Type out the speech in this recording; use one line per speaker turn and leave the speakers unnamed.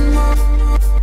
more.